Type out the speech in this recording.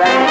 back.